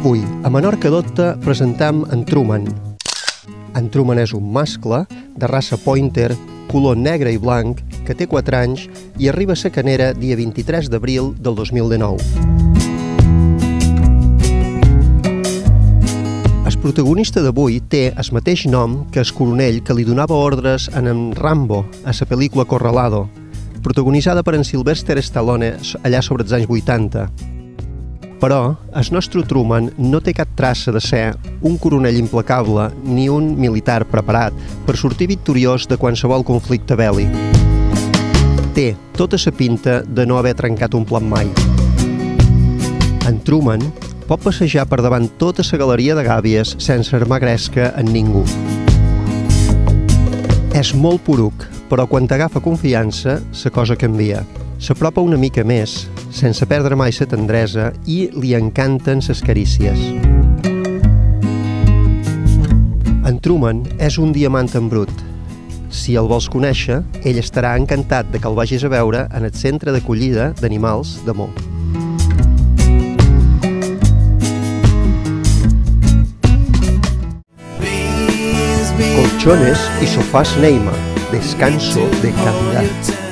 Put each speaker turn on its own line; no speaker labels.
A Menorca Dota presentam en Truman. En Truman és un mascle de raça pointer, color negre i blanc, que té 4 anys i arriba a Sacanera dia 23 d'abril del 2019. El protagonista d'avui té el mateix nom que el coronell que li donava ordres en en Rambo, a la pel·lícula Corralado, protagonitzada per en Sylvester Stallone allà sobre els anys 80. Però el nostre Truman no té cap traça de ser un coronell implacable ni un militar preparat per sortir victoriós de qualsevol conflicte bèl·lic. Té tota la pinta de no haver trencat un plan mai. En Truman pot passejar per davant tota la galeria de gàbies sense armar gresca en ningú. És molt poruc, però quan t'agafa confiança, la cosa canvia. S'apropa una mica més, sense perdre mai la tendresa, i li encanten les carícies. En Truman és un diamant en brut. Si el vols conèixer, ell estarà encantat de que el vagis a veure en el centre d'acollida d'animals d'amor. Colchones y sofás Neymar. Descanso de calidad.